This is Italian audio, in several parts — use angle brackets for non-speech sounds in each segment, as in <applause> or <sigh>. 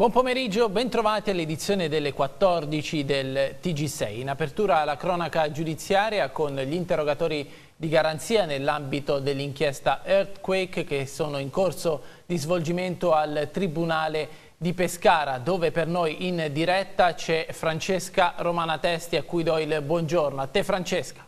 Buon pomeriggio, bentrovati all'edizione delle 14 del TG6. In apertura la cronaca giudiziaria con gli interrogatori di garanzia nell'ambito dell'inchiesta Earthquake che sono in corso di svolgimento al Tribunale di Pescara dove per noi in diretta c'è Francesca Romana Testi a cui do il buongiorno. A te Francesca.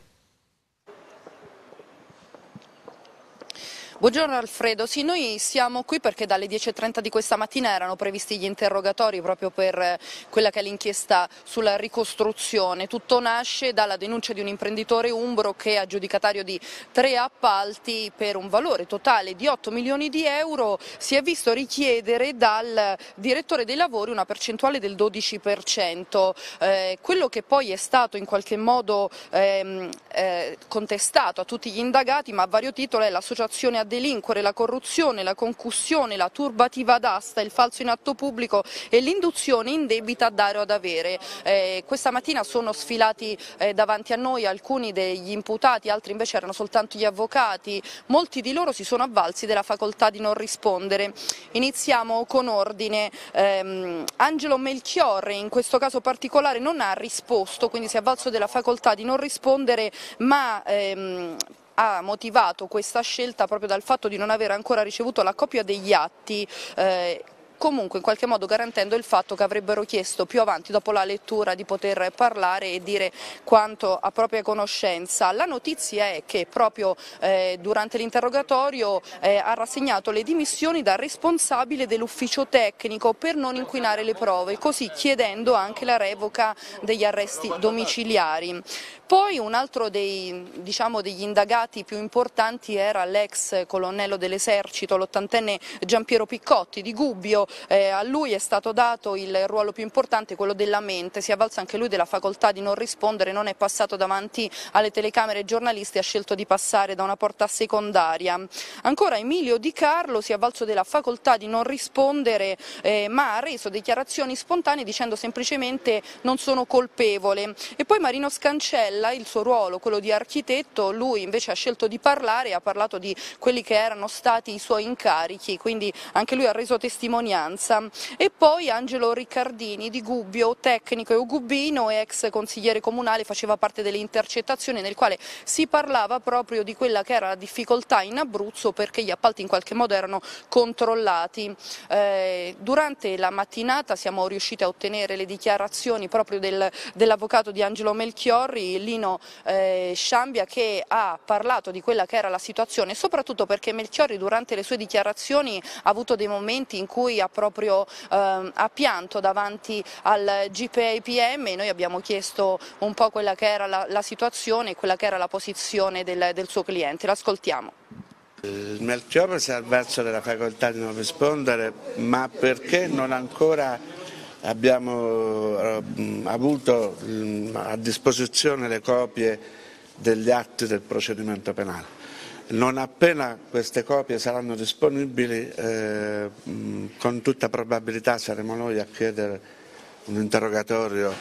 Buongiorno Alfredo, sì noi siamo qui perché dalle 10.30 di questa mattina erano previsti gli interrogatori proprio per eh, quella che è l'inchiesta sulla ricostruzione. Tutto nasce dalla denuncia di un imprenditore umbro che è aggiudicatario di tre appalti per un valore totale di 8 milioni di euro si è visto richiedere dal direttore dei lavori una percentuale del 12%. Eh, quello che poi è stato in qualche modo ehm, eh, contestato a tutti gli indagati ma a vario titolo è l'associazione delinquere la corruzione, la concussione, la turbativa d'asta, il falso in atto pubblico e l'induzione indebita a dare o ad avere. Eh, questa mattina sono sfilati eh, davanti a noi alcuni degli imputati, altri invece erano soltanto gli avvocati, molti di loro si sono avvalsi della facoltà di non rispondere. Iniziamo con ordine. Eh, Angelo Melchiorre in questo caso particolare non ha risposto, quindi si è avvalso della facoltà di non rispondere, ma ehm, ha motivato questa scelta proprio dal fatto di non aver ancora ricevuto la copia degli atti eh, comunque in qualche modo garantendo il fatto che avrebbero chiesto più avanti dopo la lettura di poter parlare e dire quanto a propria conoscenza. La notizia è che proprio eh, durante l'interrogatorio eh, ha rassegnato le dimissioni da responsabile dell'ufficio tecnico per non inquinare le prove, così chiedendo anche la revoca degli arresti domiciliari. Poi un altro dei, diciamo, degli indagati più importanti era l'ex colonnello dell'esercito, l'ottantenne Giampiero Piccotti di Gubbio, eh, a lui è stato dato il ruolo più importante, quello della mente, si è avvalso anche lui della facoltà di non rispondere, non è passato davanti alle telecamere giornalisti, ha scelto di passare da una porta secondaria. Ancora Emilio Di Carlo si è avvalso della facoltà di non rispondere, eh, ma ha reso dichiarazioni spontanee dicendo semplicemente non sono colpevole. E poi Marino Scancella il suo ruolo, quello di architetto, lui invece ha scelto di parlare e ha parlato di quelli che erano stati i suoi incarichi, quindi anche lui ha reso testimonianza. E poi Angelo Riccardini di Gubbio, tecnico e ugubino e ex consigliere comunale, faceva parte delle intercettazioni nel quale si parlava proprio di quella che era la difficoltà in Abruzzo perché gli appalti in qualche modo erano controllati. Eh, durante la mattinata siamo riusciti a ottenere le dichiarazioni proprio del, dell'avvocato di Angelo Melchiorri, Lino eh, Sciambia che ha parlato di quella che era la situazione, soprattutto perché Melchiorri durante le sue dichiarazioni ha avuto dei momenti in cui ha proprio eh, ha pianto davanti al GPAPM e noi abbiamo chiesto un po' quella che era la, la situazione e quella che era la posizione del, del suo cliente. L'ascoltiamo. Il Melchiorre si è avverso della facoltà di non rispondere, ma perché non ancora abbiamo eh, avuto mm, a disposizione le copie degli atti del procedimento penale. Non appena queste copie saranno disponibili, eh, con tutta probabilità saremo noi a chiedere un interrogatorio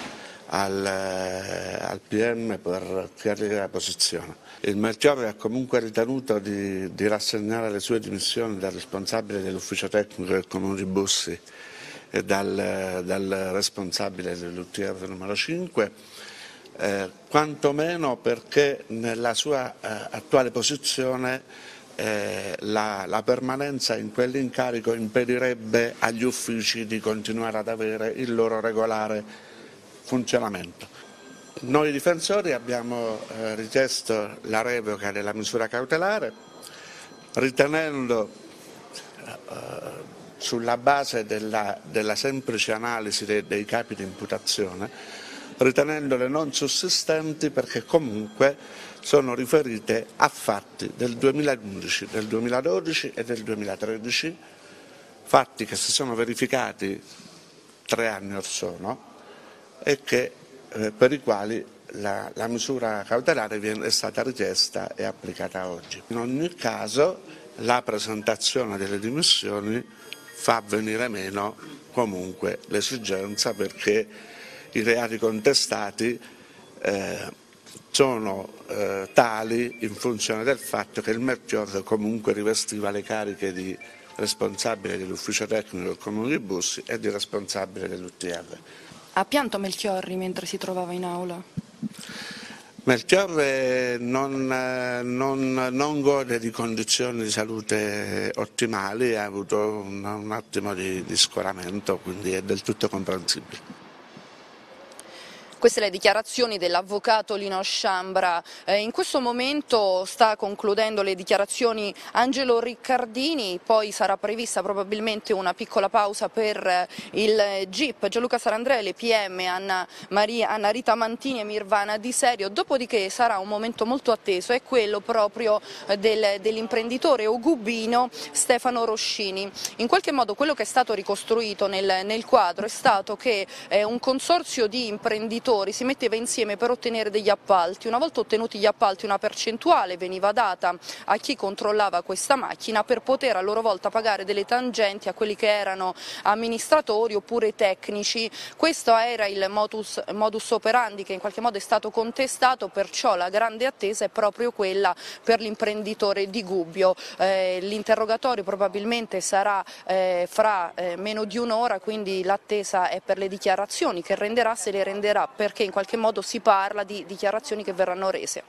al, eh, al PM per chiarire la posizione. Il Melchiorre ha comunque ritenuto di, di rassegnare le sue dimissioni da responsabile dell'ufficio tecnico del Comune di Bussi dal, dal responsabile dell'UTR numero 5, eh, quantomeno perché nella sua eh, attuale posizione eh, la, la, permanenza in quell'incarico impedirebbe agli uffici di continuare ad avere il loro regolare funzionamento. Noi difensori abbiamo eh, richiesto la revoca della misura cautelare ritenendo eh, sulla base della, della semplice analisi dei, dei capi di imputazione, ritenendole non sussistenti perché comunque sono riferite a fatti del 2011, del 2012 e del 2013, fatti che si sono verificati tre anni or sono e che, eh, per i quali la, la misura cautelare viene, è stata richiesta e applicata oggi. In ogni caso la presentazione delle dimissioni fa venire meno comunque l'esigenza perché i reati contestati eh, sono eh, tali in funzione del fatto che il Melchiorre comunque rivestiva le cariche di responsabile dell'ufficio tecnico del Comune di Bussi e di responsabile dell'UTR. Ha pianto Melchiorri mentre si trovava in aula? Melchiorre non, non, non, gode di condizioni di salute ottimali, ha avuto un, un attimo di, di scoramento, quindi è del tutto comprensibile. Queste le dichiarazioni dell'avvocato Lino Sciambra. Eh, in questo momento sta concludendo le dichiarazioni Angelo Riccardini, poi sarà prevista probabilmente una piccola pausa per eh, il GIP Gianluca Sarandrelli, PM, Anna, Maria, Anna Rita Mantini e Mirvana Di Serio, dopodiché sarà un momento molto atteso, è quello proprio eh, del, dell'imprenditore ogubino Stefano Roscini. In qualche modo quello che è stato ricostruito nel, nel quadro è stato che eh, un consorzio di imprenditori imprenditori si metteva insieme per ottenere degli appalti. Una volta ottenuti gli appalti una percentuale veniva data a chi controllava questa macchina per poter a loro volta pagare delle tangenti a quelli che erano amministratori oppure tecnici. Questo era il modus, modus operandi che in qualche modo è stato contestato, perciò la grande attesa è proprio quella per l'imprenditore di Gubbio. Eh, L'interrogatorio probabilmente sarà eh, fra eh, meno di un'ora, quindi l'attesa è per le dichiarazioni che renderà, se le renderà perché in qualche modo si parla di dichiarazioni che verranno rese.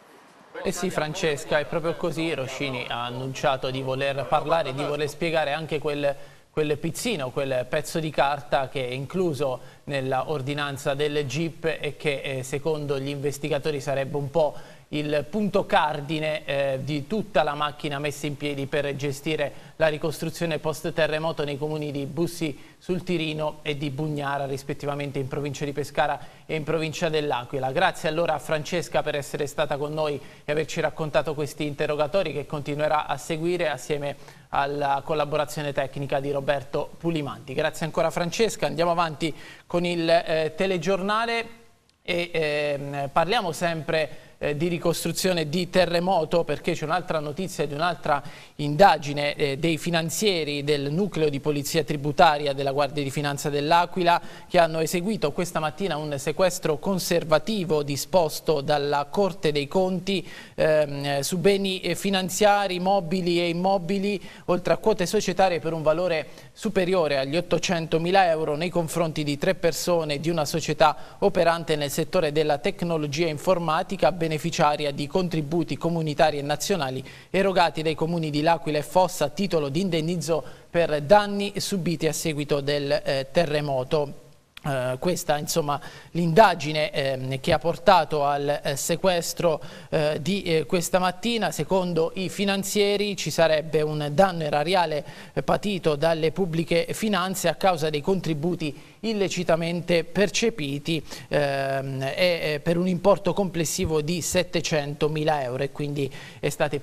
Eh sì Francesca, è proprio così, Roscini ha annunciato di voler parlare, di voler spiegare anche quel, quel pizzino, quel pezzo di carta che è incluso nella ordinanza del GIP e che eh, secondo gli investigatori sarebbe un po' il punto cardine eh, di tutta la macchina messa in piedi per gestire la ricostruzione post-terremoto nei comuni di Bussi sul Tirino e di Bugnara, rispettivamente in provincia di Pescara e in provincia dell'Aquila. Grazie allora a Francesca per essere stata con noi e averci raccontato questi interrogatori che continuerà a seguire assieme alla collaborazione tecnica di Roberto Pulimanti. Grazie ancora Francesca, andiamo avanti con il eh, telegiornale e eh, parliamo sempre eh, di ricostruzione di terremoto perché c'è un'altra notizia di un'altra indagine eh, dei finanzieri del nucleo di polizia tributaria della Guardia di Finanza dell'Aquila che hanno eseguito questa mattina un sequestro conservativo disposto dalla Corte dei Conti ehm, su beni finanziari, mobili e immobili oltre a quote societarie per un valore superiore agli 800 mila euro nei confronti di tre persone di una società operante nel settore della tecnologia informatica beneficiaria di contributi comunitari e nazionali erogati dai comuni di L'Aquila e Fossa a titolo di indennizzo per danni subiti a seguito del eh, terremoto. Uh, questa insomma l'indagine eh, che ha portato al eh, sequestro eh, di eh, questa mattina secondo i finanzieri ci sarebbe un danno erariale eh, patito dalle pubbliche finanze a causa dei contributi illecitamente percepiti ehm, e per un importo complessivo di 700 mila euro e quindi è stato,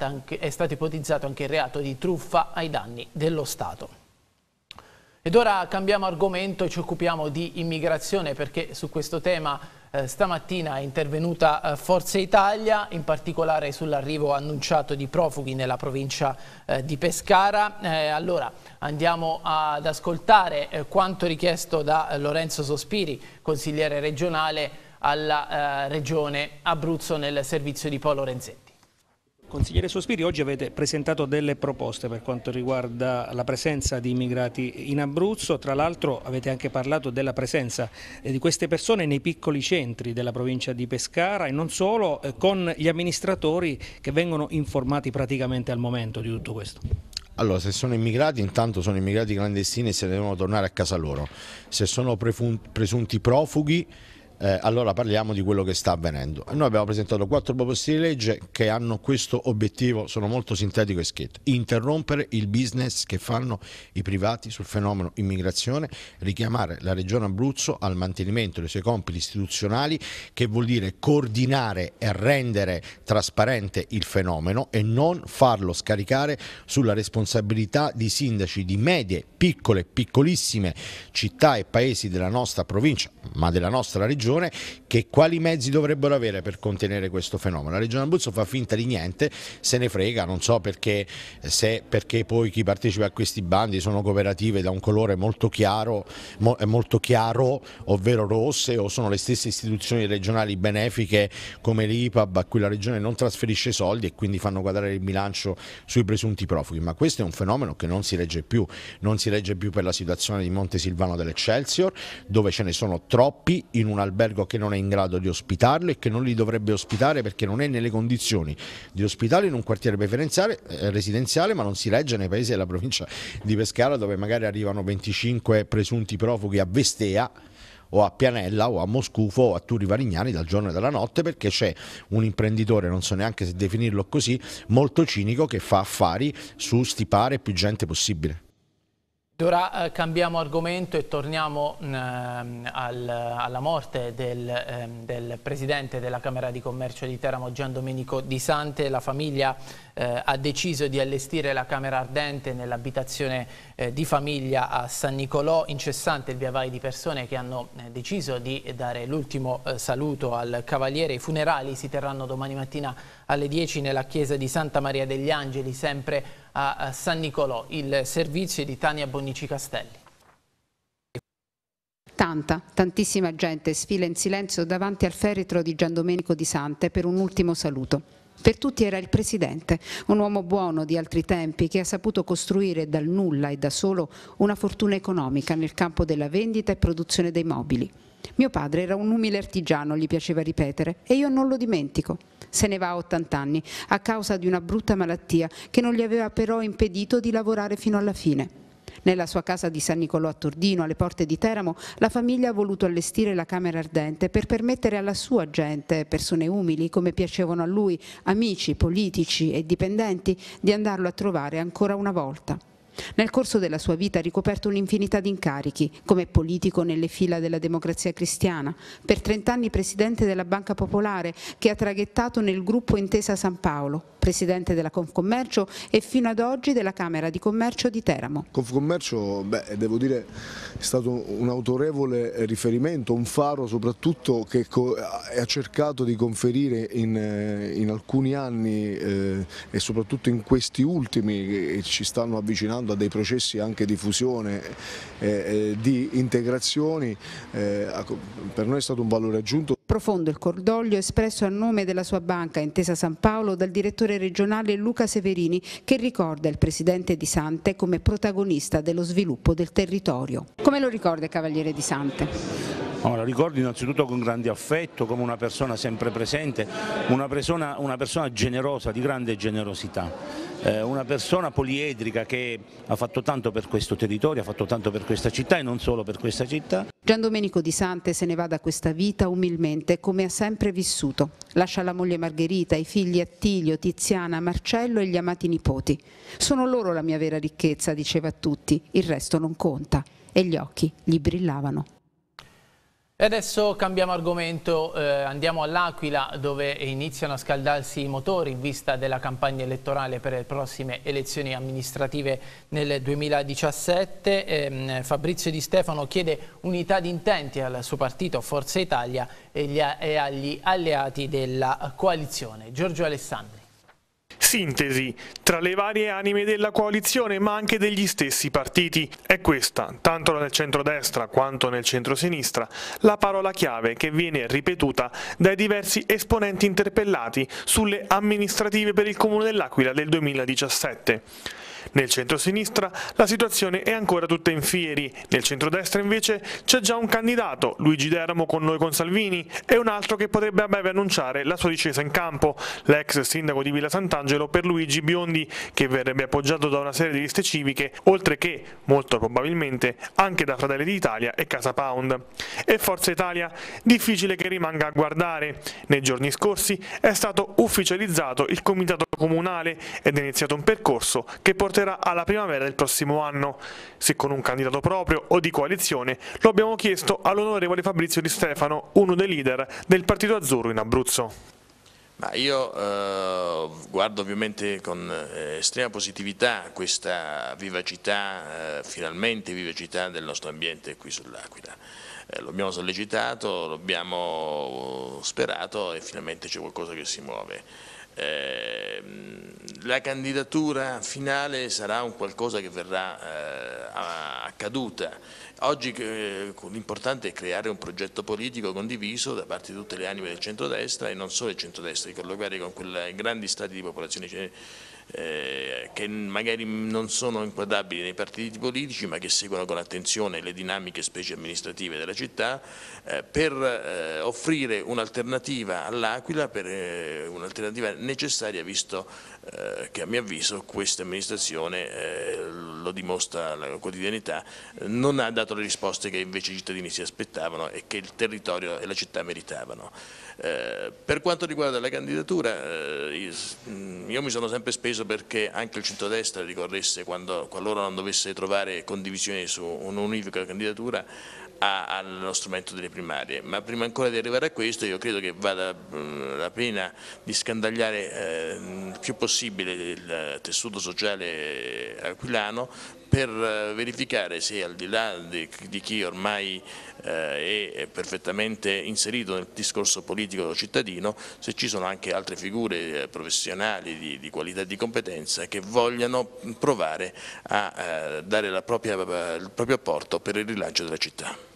anche, è stato ipotizzato anche il reato di truffa ai danni dello Stato. Ed ora cambiamo argomento e ci occupiamo di immigrazione perché su questo tema eh, stamattina è intervenuta eh, Forza Italia, in particolare sull'arrivo annunciato di profughi nella provincia eh, di Pescara. Eh, allora andiamo ad ascoltare eh, quanto richiesto da Lorenzo Sospiri, consigliere regionale alla eh, regione Abruzzo nel servizio di Polo Renzetti. Consigliere Sospiri, oggi avete presentato delle proposte per quanto riguarda la presenza di immigrati in Abruzzo, tra l'altro avete anche parlato della presenza eh, di queste persone nei piccoli centri della provincia di Pescara e non solo, eh, con gli amministratori che vengono informati praticamente al momento di tutto questo. Allora, se sono immigrati, intanto sono immigrati clandestini e se devono tornare a casa loro. Se sono presunti profughi, eh, allora parliamo di quello che sta avvenendo. Noi abbiamo presentato quattro proposte di legge che hanno questo obiettivo, sono molto sintetico e schietto, interrompere il business che fanno i privati sul fenomeno immigrazione, richiamare la Regione Abruzzo al mantenimento dei suoi compiti istituzionali che vuol dire coordinare e rendere trasparente il fenomeno e non farlo scaricare sulla responsabilità di sindaci di medie, piccole, piccolissime città e paesi della nostra provincia, ma della nostra regione Regione che quali mezzi dovrebbero avere per contenere questo fenomeno. La Regione Abruzzo fa finta di niente, se ne frega, non so perché, se, perché poi chi partecipa a questi bandi sono cooperative da un colore molto chiaro, molto chiaro, ovvero rosse o sono le stesse istituzioni regionali benefiche come l'IPAB a cui la Regione non trasferisce soldi e quindi fanno quadrare il bilancio sui presunti profughi, ma questo è un fenomeno che non si regge più, non si regge più per la situazione di Monte Silvano dell'Eccelsior dove ce ne sono troppi in un albergo che non è in grado di ospitarlo e che non li dovrebbe ospitare perché non è nelle condizioni di ospitarlo in un quartiere preferenziale eh, residenziale ma non si regge nei paesi della provincia di Pescara dove magari arrivano 25 presunti profughi a Vestea o a Pianella o a Moscufo o a Turi Varignani dal giorno e dalla notte perché c'è un imprenditore, non so neanche se definirlo così, molto cinico che fa affari su stipare più gente possibile. Ora eh, cambiamo argomento e torniamo eh, al, alla morte del, eh, del, presidente della Camera di Commercio di Teramo Gian Domenico Di Sante. La famiglia eh, ha deciso di allestire la Camera Ardente nell'abitazione eh, di famiglia a San Nicolò, incessante il via vai di persone che hanno eh, deciso di dare l'ultimo saluto al Cavaliere. I funerali si terranno domani mattina alle 10 nella chiesa di Santa Maria degli Angeli, sempre a San Nicolò, il servizio di Tania Bonici Castelli. Tanta, tantissima gente sfila in silenzio davanti al feretro di Gian Domenico di Sante per un ultimo saluto. Per tutti era il Presidente, un uomo buono di altri tempi che ha saputo costruire dal nulla e da solo una fortuna economica nel campo della vendita e produzione dei mobili. Mio padre era un umile artigiano, gli piaceva ripetere, e io non lo dimentico. Se ne va a 80 anni, a causa di una brutta malattia che non gli aveva però impedito di lavorare fino alla fine. Nella sua casa di San Nicolò a Tordino, alle porte di Teramo, la famiglia ha voluto allestire la Camera Ardente per permettere alla sua gente, persone umili come piacevano a lui, amici, politici e dipendenti, di andarlo a trovare ancora una volta. Nel corso della sua vita ha ricoperto un'infinità di incarichi, come politico nelle fila della democrazia cristiana, per 30 anni presidente della Banca Popolare, che ha traghettato nel gruppo Intesa San Paolo, presidente della Confcommercio e fino ad oggi della Camera di Commercio di Teramo. Confcommercio, beh, devo dire, è stato un autorevole riferimento, un faro soprattutto che ha cercato di conferire in, eh, in alcuni anni eh, e soprattutto in questi ultimi che ci stanno avvicinando passando a dei processi anche di fusione, eh, di integrazioni, eh, per noi è stato un valore aggiunto. Profondo il cordoglio espresso a nome della sua banca Intesa San Paolo dal direttore regionale Luca Severini che ricorda il presidente Di Sante come protagonista dello sviluppo del territorio. Come lo ricorda il Cavaliere Di Sante? No, la ricordo innanzitutto con grande affetto, come una persona sempre presente, una persona, una persona generosa, di grande generosità, eh, una persona poliedrica che ha fatto tanto per questo territorio, ha fatto tanto per questa città e non solo per questa città. Gian Domenico Di Sante se ne va da questa vita umilmente come ha sempre vissuto. Lascia la moglie Margherita, i figli Attilio, Tiziana, Marcello e gli amati nipoti. Sono loro la mia vera ricchezza, diceva a tutti, il resto non conta. E gli occhi gli brillavano. E adesso cambiamo argomento, eh, andiamo all'Aquila dove iniziano a scaldarsi i motori in vista della campagna elettorale per le prossime elezioni amministrative nel 2017. Eh, Fabrizio Di Stefano chiede unità di intenti al suo partito Forza Italia e, gli, e agli alleati della coalizione. Giorgio Alessandri. Sintesi tra le varie anime della coalizione ma anche degli stessi partiti. È questa, tanto nel centrodestra quanto nel centrosinistra, la parola chiave che viene ripetuta dai diversi esponenti interpellati sulle amministrative per il Comune dell'Aquila del 2017. Nel centro-sinistra la situazione è ancora tutta in fieri, nel centrodestra invece c'è già un candidato, Luigi Deramo con noi con Salvini, e un altro che potrebbe a breve annunciare la sua discesa in campo, l'ex sindaco di Villa Sant'Angelo per Luigi Biondi, che verrebbe appoggiato da una serie di liste civiche, oltre che, molto probabilmente, anche da Fratelli d'Italia e Casa Pound. E Forza Italia? Difficile che rimanga a guardare. Nei giorni scorsi è stato ufficializzato il comitato comunale ed è iniziato un percorso che porterà porterà alla primavera del prossimo anno. Se con un candidato proprio o di coalizione, lo abbiamo chiesto all'onorevole Fabrizio Di Stefano, uno dei leader del Partito Azzurro in Abruzzo. Ma io eh, guardo ovviamente con eh, estrema positività questa vivacità, eh, finalmente vivacità del nostro ambiente qui sull'Aquila. Eh, lo abbiamo sollecitato, lo abbiamo sperato e finalmente c'è qualcosa che si muove. Eh, la candidatura finale sarà un qualcosa che verrà eh, accaduta. Oggi eh, l'importante è creare un progetto politico condiviso da parte di tutte le anime del centrodestra e non solo del centrodestra, di colloquiare con quei grandi stati di popolazione eh, che magari non sono inquadrabili nei partiti politici ma che seguono con attenzione le dinamiche specie amministrative della città eh, per eh, offrire un'alternativa all'Aquila, eh, un'alternativa necessaria visto eh, che a mio avviso questa amministrazione, eh, lo dimostra la quotidianità, non ha dato le risposte che invece i cittadini si aspettavano e che il territorio e la città meritavano. Eh, per quanto riguarda la candidatura, mm, io mi sono sempre speso perché anche il centrodestra ricorresse quando, qualora non dovesse trovare condivisione su un'univoca candidatura allo strumento delle primarie, ma prima ancora di arrivare a questo io credo che vada mm, la pena di scandagliare eh, il più possibile il tessuto sociale aquilano per eh, verificare se al di là di, di chi ormai eh, è perfettamente inserito nel discorso politico cittadino, se ci sono anche altre figure eh, professionali di, di qualità e di competenza che vogliano provare a eh, dare propria, il proprio apporto per il rilancio della città.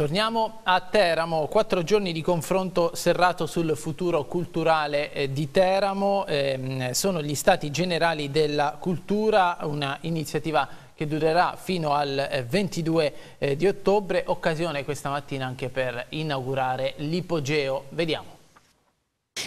Torniamo a Teramo, quattro giorni di confronto serrato sul futuro culturale eh, di Teramo, eh, sono gli stati generali della cultura, una iniziativa che durerà fino al 22 eh, eh, di ottobre, occasione questa mattina anche per inaugurare l'ipogeo. Vediamo.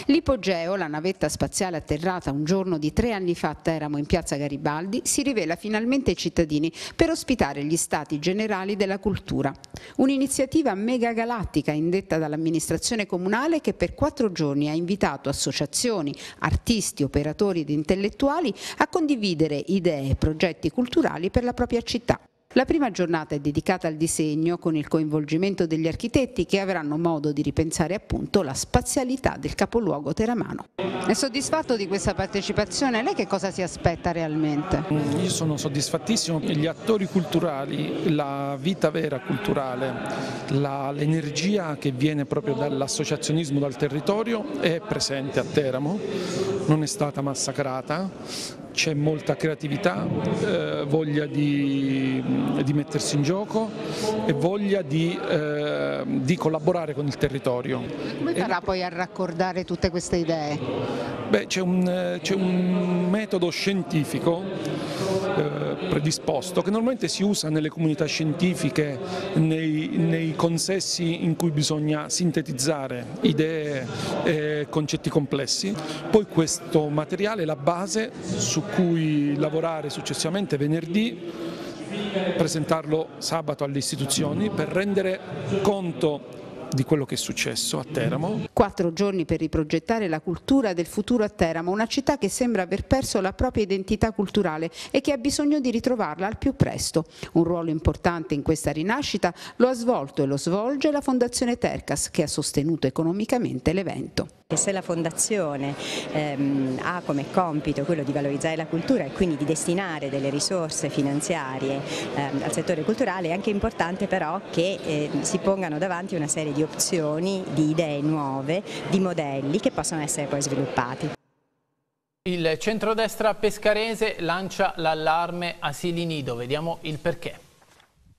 L'Ipogeo, la navetta spaziale atterrata un giorno di tre anni fa a Teramo in piazza Garibaldi, si rivela finalmente ai cittadini per ospitare gli stati generali della cultura. Un'iniziativa megagalattica indetta dall'amministrazione comunale che per quattro giorni ha invitato associazioni, artisti, operatori ed intellettuali a condividere idee e progetti culturali per la propria città. La prima giornata è dedicata al disegno con il coinvolgimento degli architetti che avranno modo di ripensare appunto la spazialità del capoluogo teramano. È soddisfatto di questa partecipazione? Lei che cosa si aspetta realmente? Io sono soddisfattissimo. Gli attori culturali, la vita vera culturale, l'energia che viene proprio dall'associazionismo, dal territorio è presente a Teramo, non è stata massacrata, c'è molta creatività, eh, voglia di, di, mettersi in gioco e voglia di, eh, di collaborare con il territorio. Come farà e... poi a raccordare tutte queste idee? C'è un, un, metodo scientifico eh, predisposto che normalmente si usa nelle comunità scientifiche, nei, nei consessi in cui bisogna sintetizzare idee e concetti complessi. Poi questo materiale è la base su cui lavorare successivamente venerdì presentarlo sabato alle istituzioni per rendere conto di quello che è successo a Teramo. Quattro giorni per riprogettare la cultura del futuro a Teramo, una città che sembra aver perso la propria identità culturale e che ha bisogno di ritrovarla al più presto. Un ruolo importante in questa rinascita lo ha svolto e lo svolge la Fondazione Tercas che ha sostenuto economicamente l'evento. Se la Fondazione ehm, ha come compito quello di valorizzare la cultura e quindi di destinare delle risorse finanziarie ehm, al settore culturale, è anche importante però che eh, si pongano davanti una serie di opzioni, di idee nuove, di modelli che possono essere poi sviluppati. Il centrodestra pescarese lancia l'allarme asili nido, vediamo il perché.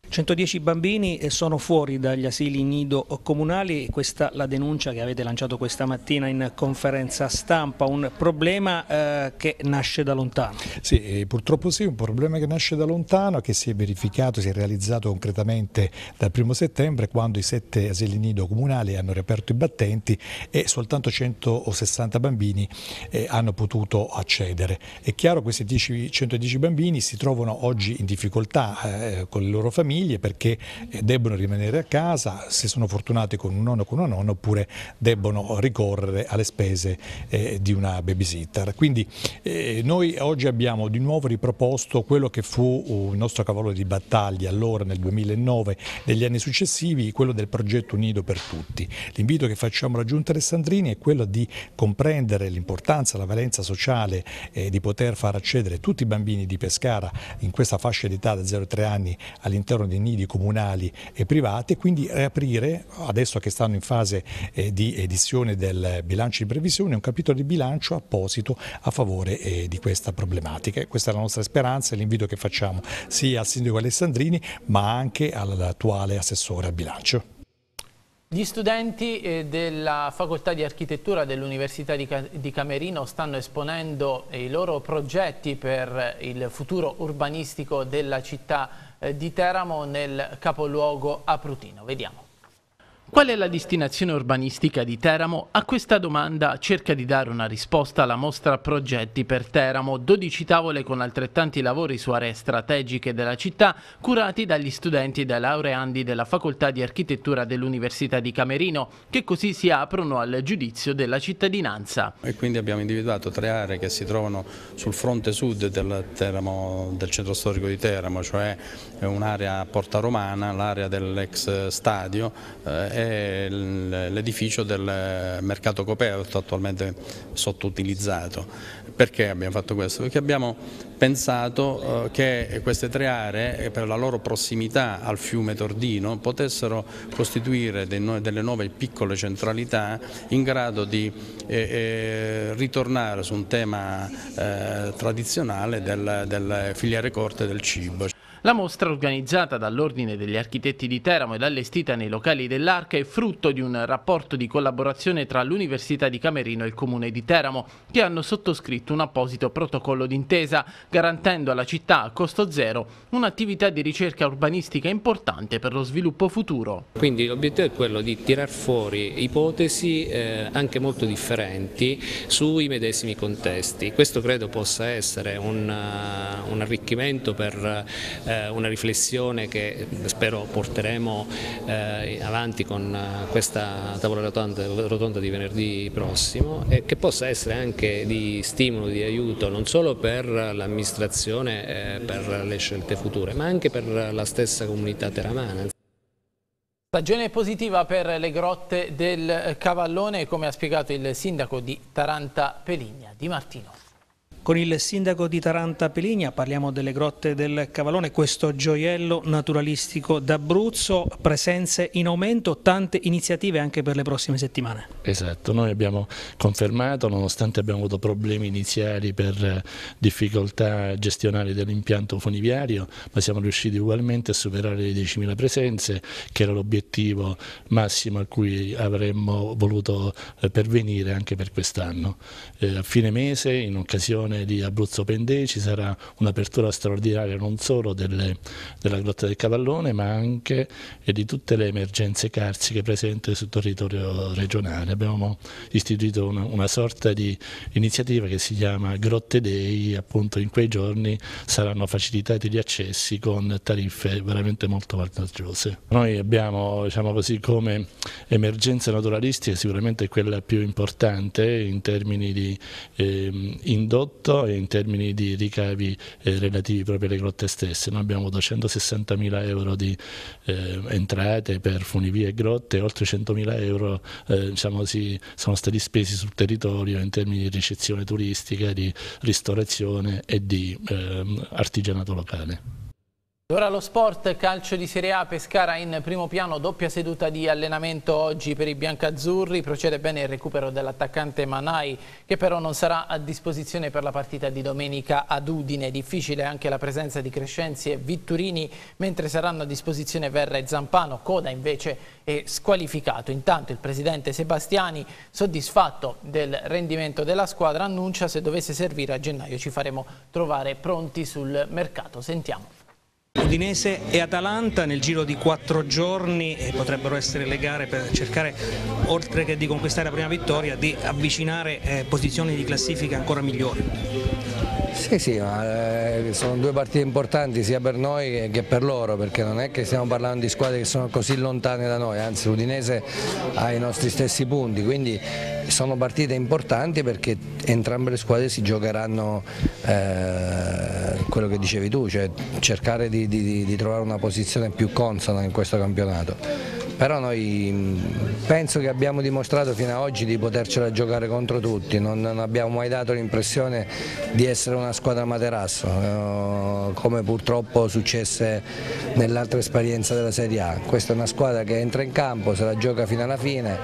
110 bambini sono fuori dagli asili nido comunali, questa è la denuncia che avete lanciato questa mattina in conferenza stampa, un problema eh, che nasce da lontano. Sì, purtroppo sì, un problema che nasce da lontano, che si è verificato, si è realizzato concretamente dal primo settembre quando i sette asili nido comunali hanno riaperto i battenti e soltanto 160 bambini eh, hanno potuto accedere. È chiaro che questi 10, 110 bambini si trovano oggi in difficoltà eh, con le loro famiglie famiglie perché eh, debbono rimanere a casa, se sono fortunati con un nonno o con una nonna, oppure debbono ricorrere alle spese eh, di una babysitter. Quindi eh, noi oggi abbiamo di nuovo riproposto quello che fu uh, il nostro cavallo di battaglia allora nel 2009, negli anni successivi, quello del progetto Unido per tutti. L'invito che facciamo alla Giunta Alessandrini è quello di comprendere l'importanza, la valenza sociale di poter far accedere tutti i bambini di Pescara in questa fascia d'età da 0-3 anni all'interno dei nidi comunali e privati e quindi riaprire, adesso che stanno in fase eh, di edizione del bilancio di previsione, un capitolo di bilancio apposito a favore eh, di questa problematica. Questa è la nostra speranza e l'invito che facciamo sia al sindaco Alessandrini ma anche all'attuale assessore al bilancio. Gli studenti eh, della facoltà di architettura dell'Università di Camerino stanno esponendo i loro progetti per il futuro urbanistico della città eh, di Teramo nel capoluogo Aprutino. Vediamo. Qual è la destinazione urbanistica di Teramo? A questa domanda cerca di dare una risposta la mostra Progetti per Teramo, 12 tavole con altrettanti lavori su aree strategiche della città curati dagli studenti e dai laureandi della Facoltà di Architettura dell'Università di Camerino, che così si aprono al giudizio della cittadinanza. E quindi abbiamo individuato tre aree che si trovano sul fronte sud del, Teramo, del centro storico di Teramo, cioè un'area Porta Romana, l'area dell'ex stadio eh, l'edificio del mercato coperto attualmente sottoutilizzato. Perché abbiamo fatto questo? Perché abbiamo pensato eh, che queste tre aree, per la loro prossimità al fiume Tordino, potessero costituire delle nuove piccole centralità in grado di eh, eh, ritornare su un tema tradizionale delle filiere corte del cibo. La mostra organizzata dall'Ordine degli Architetti di Teramo ed allestita nei locali dell'Arca è frutto di un rapporto di collaborazione tra l'Università di Camerino e il Comune di Teramo, che hanno sottoscritto un apposito protocollo d'intesa, garantendo alla città a costo zero un'attività di ricerca urbanistica importante per lo sviluppo futuro. Quindi l'obiettivo è quello di tirar fuori ipotesi eh, anche molto differenti sui medesimi contesti. Questo credo possa essere un, uh, un arricchimento per eh, una riflessione che spero porteremo eh, avanti con eh, questa tavola rotonda di venerdì prossimo e che possa essere anche di stimolo, di aiuto non solo per l'amministrazione, per le scelte future, ma anche per la stessa comunità teramana. Stagione positiva per le grotte del Cavallone, come ha spiegato il sindaco di Taranta Peligna, Di Martino. Con il sindaco di Taranta Peligna parliamo delle grotte del Cavallone, questo gioiello naturalistico d'Abruzzo, presenze in aumento, tante iniziative anche per le prossime settimane. Esatto, noi abbiamo confermato, nonostante abbiamo avuto problemi iniziali per difficoltà gestionali dell'impianto funiviario, ma siamo riusciti ugualmente a superare le 10.000 presenze, che era l'obiettivo massimo a cui avremmo voluto eh, pervenire anche per quest'anno. Eh, a fine mese, in occasione regione di Abruzzo Pendei ci sarà un'apertura straordinaria non solo delle, della Grotta del Cavallone ma anche di tutte le emergenze carsiche presenti sul territorio regionale. Abbiamo istituito una, una sorta di iniziativa che si chiama Grotte Dei, appunto in quei giorni saranno facilitati gli accessi con tariffe veramente molto vantaggiose. Noi abbiamo diciamo così, come emergenza naturalistica sicuramente quella più importante in termini di eh, indotto tutto in termini di ricavi eh, relativi proprio alle grotte stesse. Noi abbiamo 260 mila euro di eh, entrate per funivie e grotte, oltre 100 mila euro eh, diciamo, si, sono stati spesi sul territorio in termini di ricezione turistica, di ristorazione e di ehm, artigianato locale. Ora lo sport, calcio di Serie A, Pescara in primo piano, doppia seduta di allenamento oggi per i biancazzurri, procede bene il recupero dell'attaccante Manai che però non sarà a disposizione per la partita di domenica ad Udine, difficile anche la presenza di Crescenzi e Vitturini mentre saranno a disposizione Verra e Zampano, Coda invece è squalificato. Intanto il presidente Sebastiani soddisfatto del rendimento della squadra annuncia se dovesse servire a gennaio ci faremo trovare pronti sul mercato. Sentiamo. Udinese e Atalanta nel giro di quattro giorni e potrebbero essere le gare per cercare, oltre che di conquistare la prima vittoria, di avvicinare eh, posizioni di classifica ancora migliori. Sì, sì, eh, sono due partite importanti sia per noi che per loro, perché non è che stiamo parlando di squadre che sono così lontane da noi, anzi l'Udinese ha i nostri stessi punti, quindi sono partite importanti perché entrambe le squadre si giocheranno eh, quello che dicevi tu, cioè cercare di, di, di trovare una posizione più consona in questo campionato però noi penso che abbiamo dimostrato fino ad oggi di potercela giocare contro tutti, non, non abbiamo mai dato l'impressione di essere una squadra materasso, eh, come purtroppo successe nell'altra esperienza della Serie A. Questa è una squadra che entra in campo, se la gioca fino alla fine,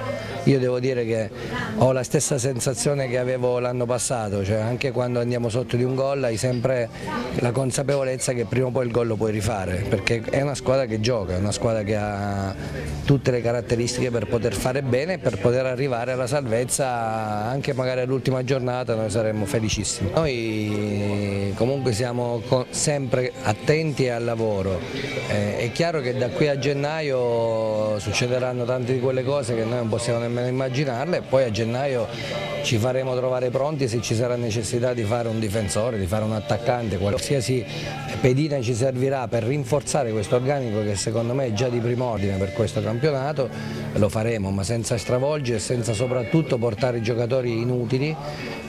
io devo dire che ho la stessa sensazione che avevo l'anno passato, cioè anche quando andiamo sotto di un gol hai sempre la consapevolezza che prima o poi il gol lo puoi rifare, perché è una squadra che gioca, è una squadra che ha tutte le caratteristiche per poter fare bene e per poter arrivare alla salvezza anche magari all'ultima giornata noi saremmo felicissimi. Noi comunque siamo sempre attenti al lavoro, eh, è chiaro che da qui a gennaio succederanno tante di quelle cose che noi non possiamo nemmeno immaginarle e poi a gennaio ci faremo trovare pronti se ci sarà necessità di fare un difensore, di fare un attaccante, qualsiasi pedina ci servirà per rinforzare questo organico che secondo me è già di prim'ordine per questo campionato, lo faremo, ma senza stravolgere e senza soprattutto portare i giocatori inutili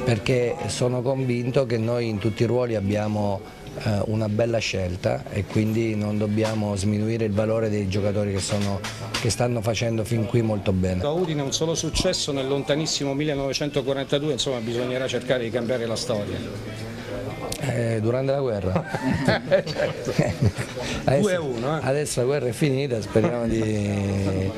perché sono convinto che noi in tutti i ruoli abbiamo eh, una bella scelta e quindi non dobbiamo sminuire il valore dei giocatori che, sono, che stanno facendo fin qui molto bene. Da Udine un solo successo nel lontanissimo 1942, insomma bisognerà cercare di cambiare la storia. Eh, durante la guerra. <laughs> certo. adesso, 2-1. Eh. Adesso la guerra è finita, speriamo di,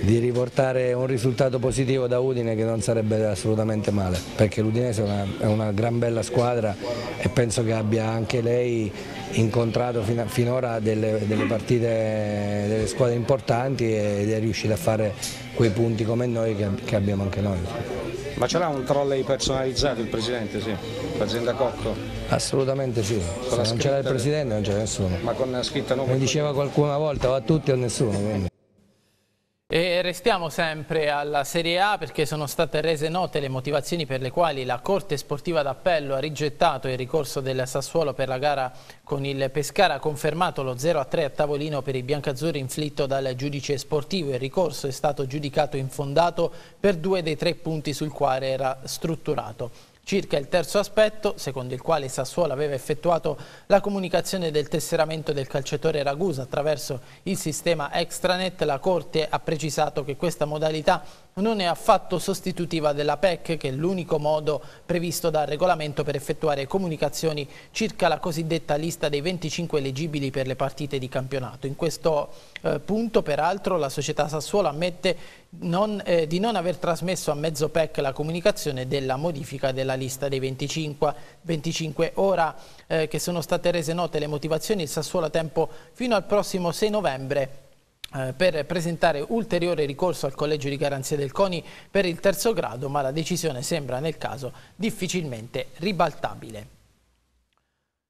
di, riportare un risultato positivo da Udine che non sarebbe assolutamente male, perché l'Udinese è una, è una gran bella squadra e penso che abbia anche lei incontrato fino, finora delle, delle partite, delle squadre importanti ed è riuscita a fare quei punti come noi che, che abbiamo anche noi. Ma ce l'ha un trolley personalizzato il Presidente, sì? L'azienda Cocco? Assolutamente sì, se non c'era il Presidente non c'era nessuno. Ma con la scritta nuova? Mi diceva qualcuno una volta o a tutti o a nessuno. Quindi. E restiamo sempre alla Serie A perché sono state rese note le motivazioni per le quali la Corte Sportiva d'Appello ha rigettato il ricorso del Sassuolo per la gara con il Pescara, ha confermato lo 0-3 a tavolino per i biancazzurri inflitto dal giudice sportivo. Il ricorso è stato giudicato infondato per due dei tre punti sul quale era strutturato. Circa il terzo aspetto, secondo il quale Sassuolo aveva effettuato la comunicazione del tesseramento del calciatore Ragusa attraverso il sistema extranet, la Corte ha precisato che questa modalità non è affatto sostitutiva della PEC, che è l'unico modo previsto dal regolamento per effettuare comunicazioni circa la cosiddetta lista dei 25 elegibili per le partite di campionato. In questo eh, punto, peraltro, la società Sassuolo ammette non, eh, di non aver trasmesso a mezzo PEC la comunicazione della modifica della lista dei 25. 25. Ora eh, che sono state rese note le motivazioni, il Sassuolo ha tempo fino al prossimo 6 novembre eh, per presentare ulteriore ricorso al collegio di garanzia del CONI per il terzo grado, ma la decisione sembra nel caso difficilmente ribaltabile.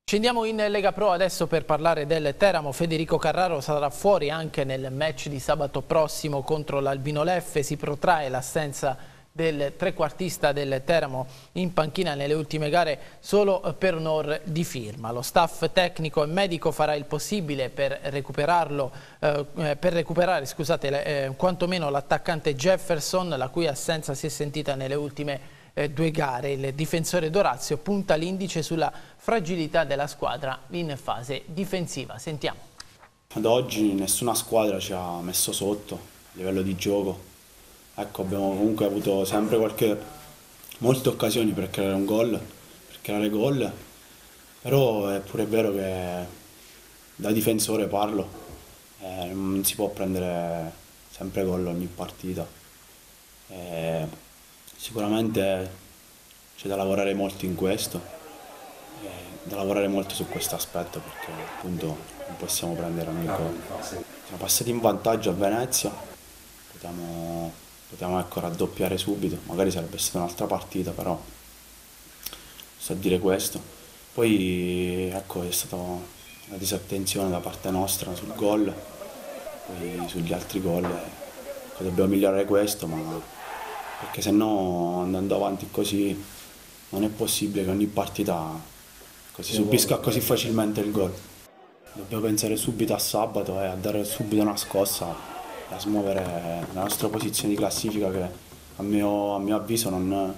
Scendiamo in Lega Pro adesso per parlare del Teramo. Federico Carraro sarà fuori anche nel match di sabato prossimo contro l'Albino Leffe. Si protrae l'assenza del trequartista del Teramo in panchina nelle ultime gare solo per onor di firma. Lo staff tecnico e medico farà il possibile per recuperarlo, eh, per recuperare scusate, eh, quantomeno l'attaccante Jefferson, la cui assenza si è sentita nelle ultime eh, due gare. Il difensore Dorazio punta l'indice sulla fragilità della squadra in fase difensiva. Sentiamo. Ad oggi nessuna squadra ci ha messo sotto a livello di gioco. Ecco, abbiamo comunque avuto sempre qualche, molte occasioni per creare un gol, per creare gol, però è pure vero che da difensore parlo, eh, non si può prendere sempre gol ogni partita. Eh, Sicuramente c'è da lavorare molto in questo, da lavorare molto su questo aspetto perché appunto non possiamo prendere ogni gol. Siamo passati in vantaggio a Venezia, potevamo, potevamo ecco, raddoppiare subito, magari sarebbe stata un'altra partita però sto a dire questo. Poi ecco è stata una disattenzione da parte nostra sul gol, poi sugli altri gol. Ecco, dobbiamo migliorare questo ma perché se no andando avanti così non è possibile che ogni partita si subisca così facilmente il gol. Dobbiamo pensare subito a sabato e a dare subito una scossa e a smuovere la nostra posizione di classifica che a mio, a mio avviso non,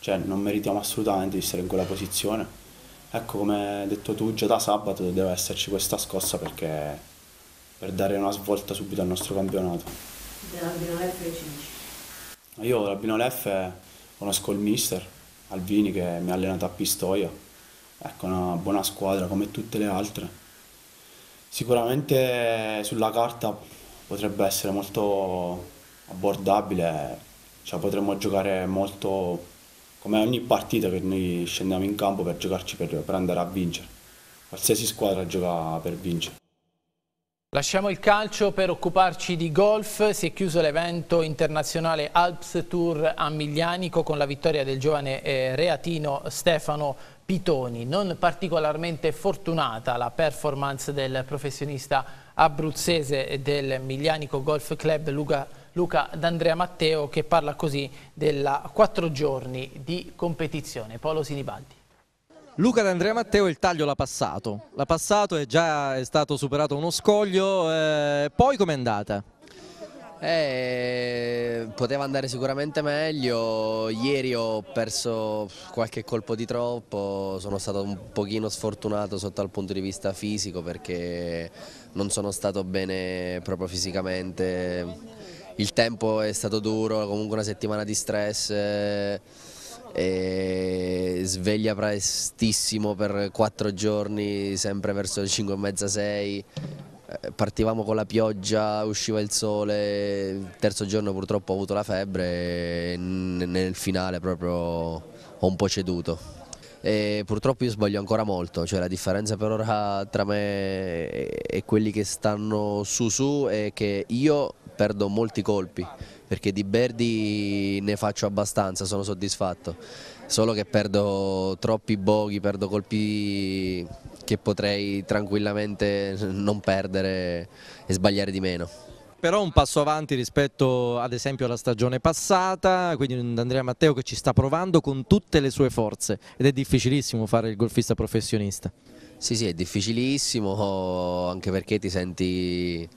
cioè, non meritiamo assolutamente di essere in quella posizione. Ecco, come hai detto tu, già da sabato deve esserci questa scossa perché, per dare una svolta subito al nostro campionato. Dell'Albino Leffe ci dici? Io l'Albino Leffe conosco il mister Alvini che mi ha allenato a Pistoia, ecco una buona squadra come tutte le altre. Sicuramente sulla carta potrebbe essere molto abbordabile, cioè potremmo giocare molto come ogni partita che noi scendiamo in campo per giocarci per, per andare a vincere. Qualsiasi squadra gioca per vincere. Lasciamo il calcio per occuparci di golf. Si è chiuso l'evento internazionale Alps Tour a Miglianico con la vittoria del giovane eh, reatino Stefano Pitoni. Non particolarmente fortunata la performance del professionista abruzzese del Miglianico Golf Club Luca Luca D'Andrea Matteo che parla così della quattro giorni di competizione. Paolo Sinibaldi. Luca D'Andrea Matteo il taglio l'ha passato, l'ha passato e già è stato superato uno scoglio, eh, poi com'è andata? Eh, poteva andare sicuramente meglio, ieri ho perso qualche colpo di troppo, sono stato un pochino sfortunato sotto dal punto di vista fisico perché non sono stato bene proprio fisicamente. Il tempo è stato duro, comunque una settimana di stress, eh, sveglia prestissimo per quattro giorni, sempre verso le 5 e mezza 6 eh, partivamo con la pioggia, usciva il sole, il terzo giorno purtroppo ho avuto la febbre e nel finale proprio ho un po' ceduto. E purtroppo io sbaglio ancora molto, cioè la differenza per ora tra me e quelli che stanno su su è che io perdo molti colpi perché di Berdi ne faccio abbastanza, sono soddisfatto, solo che perdo troppi boghi, perdo colpi che potrei tranquillamente non perdere e sbagliare di meno. Però un passo avanti rispetto ad esempio alla stagione passata, quindi un Andrea Matteo che ci sta provando con tutte le sue forze ed è difficilissimo fare il golfista professionista. Sì, sì, è difficilissimo anche perché ti senti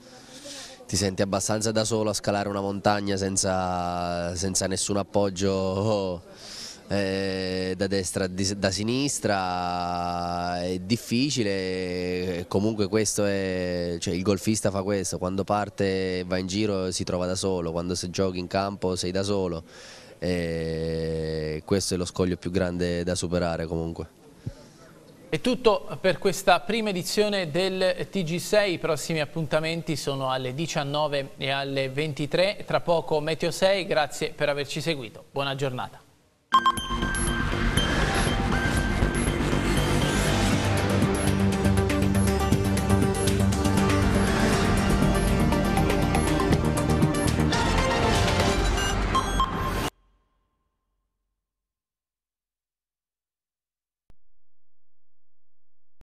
ti senti abbastanza da solo a scalare una montagna senza, senza nessun appoggio eh, da destra da sinistra è difficile comunque questo è cioè il golfista fa questo quando parte va in giro si trova da solo quando si giochi in campo sei da solo e questo è lo scoglio più grande da superare comunque è tutto per questa prima edizione del TG6, i prossimi appuntamenti sono alle 19 e alle 23, tra poco Meteo 6, grazie per averci seguito, buona giornata.